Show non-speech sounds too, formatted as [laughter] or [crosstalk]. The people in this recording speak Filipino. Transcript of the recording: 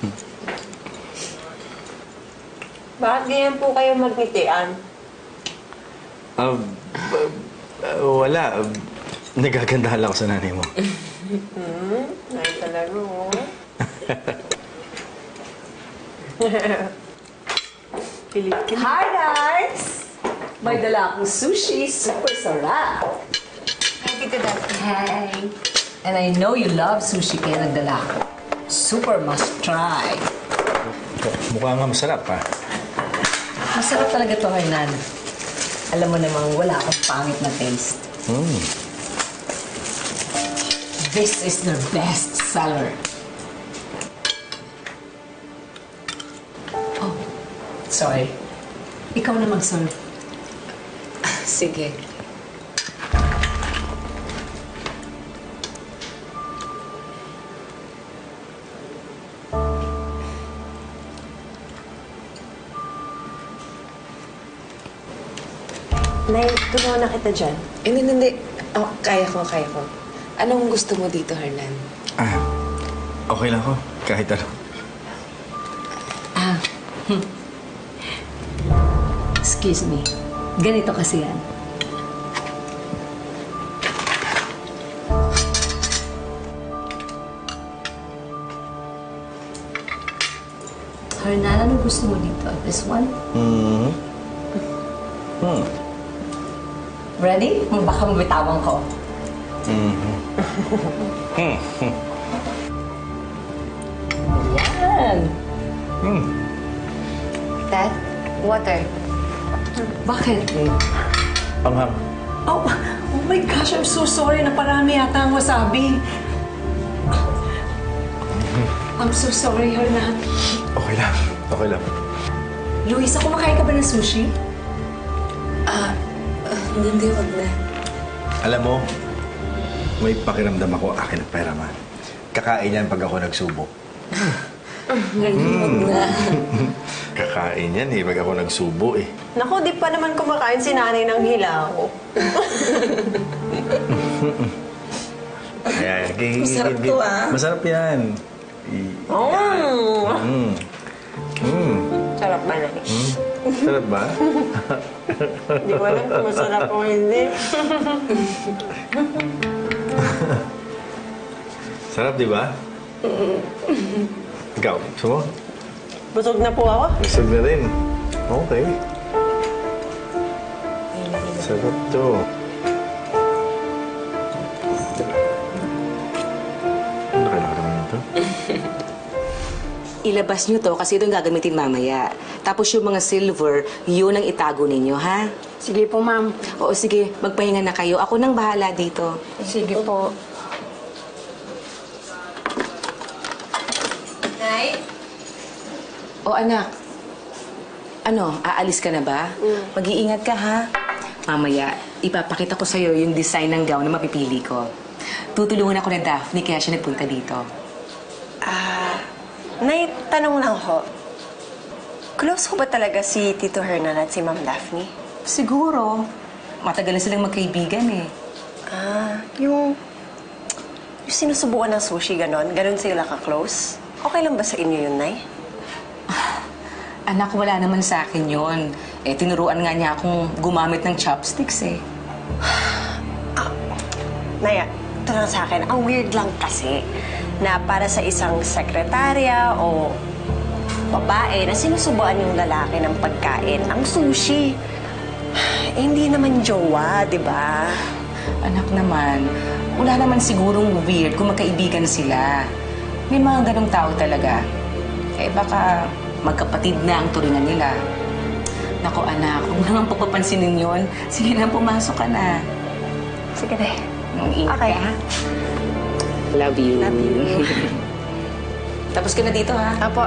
Hmm. Bakit ganyan po kayo magmitian? Uh, ah, uh, ah, wala. Nagagandahan lang ako sa nanay mo. Hmm, ay talaga mo. Pilit. [laughs] Hi, guys! May dala akong sushi. Super sarap. Hi, Tita Dati. Hi. And I know you love sushi, kaya nagdala ako. Super must try. Mukha nga masarap, ha? Masarap talaga to, Hernan. Alam mo namang wala akong pangit na taste. Mm. This is their best seller. Oh, sorry. Ikaw na mag-serve. [laughs] Sige. Nay, tulungan na kita dyan. Hindi, hindi, hindi. Oh, kaya ko, kaya ko. Anong gusto mo dito, Hernan? Ah, okay lang ako. Kahit ano. Ah, hmm. Excuse me. Ganito kasi yan. Hernan, ano gusto mo dito? This one? Mm. Hmm. Ready? Baka mabitawan ko. Yan. Mm. [laughs] Dad, water. Bakit? Panghang. Oh, oh my gosh, I'm so sorry na parami yata ang wasabi. I'm so sorry, Hernan. Okay lang. Okay lang. Luisa, kumakain ka ba ng sushi? Ah, ah, hindi, wag na. Alam mo, may pakiramdam ako akin ang pera man. Kakain yan pag ako nagsubo. Hindi, wag na. [laughs] Kakain yan eh, pag ako nagsubo eh. Naku, di pa naman kumakain si nanay ng hilaw. Ayan, kay- Masarap to, ah. Masarap yan. I- Oh, Mm. Mm. Sarap ba, Nay? Sarap ba? [laughs] Hindi ko alam kung masarap o hindi. Sarap, di ba? Ikaw, gusto mo? Busog na po ako. Busog na rin. Okay. Sarap to. Ilabas nyo to kasi ito yung gagamitin mamaya. Tapos yung mga silver, yun ang itago ninyo, ha? Sige po, ma'am. Oo, sige. Magpahinga na kayo. Ako nang bahala dito. Sige po. Nay? O anak, ano, aalis ka na ba? Mag-iingat ka, ha? Mamaya, ipapakita ko sa'yo yung design ng gown na mapipili ko. Tutulungan ako ni Daphne kaya siya nagpunta dito. Ah, Nay, tanong lang ho. Close ko ba talaga si Tito Hernan at si Ma'am Daphne? Siguro. Matagal na silang magkaibigan eh. Ah, yung... Yung sinusubukan ng sushi, ganon? Ganon sila ka-close? Okay lang ba sa inyo yun, Nay? [sighs] Anak, wala naman sa akin yon. Eh, tinuruan nga niya akong gumamit ng chopsticks eh. [sighs] Naya, ito lang sa akin. Ang weird lang kasi na para sa isang sekretarya o babae na sinusubuan yung lalaki ng pagkain, ang sushi. [sighs] Eh, hindi naman jowa, di ba? Anak naman, wala naman sigurong weird kung magkaibigan sila. May mga ganong tao talaga. Eh baka magkapatid na ang turingan nila. Nako anak, huwag naman pagpapansinin yun. Sige na, pumasok ka na. Sige, Nay. Nung ingat Okay. ka, ha? Love you. Love you. [laughs] Tapos ka na dito, ha? Apo.